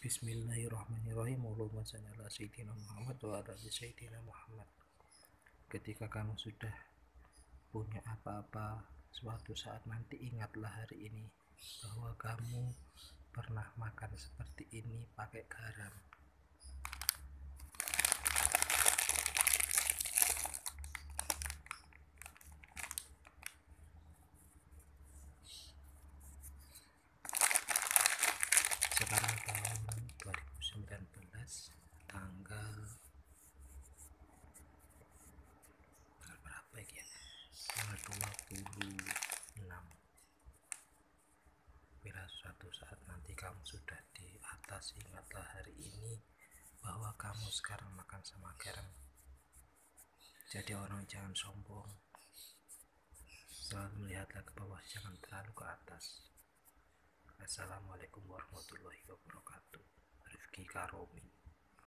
Bismillahirrahmanirrahim. Allahumma salli ala Sayyidina Muhammad wa ala Sayyidina Muhammad. Ketika kamu sudah punya apa-apa suatu saat nanti ingatlah hari ini bahwa kamu pernah makan seperti ini pakai garam. Sekarang suatu saat nanti kamu sudah di atas ingatlah hari ini bahwa kamu sekarang makan sama garam. Jadi orang jangan sombong. Selalu melihatlah ke bawah jangan terlalu ke atas. Assalamualaikum warahmatullahi wabarakatuh. Rifki Karomi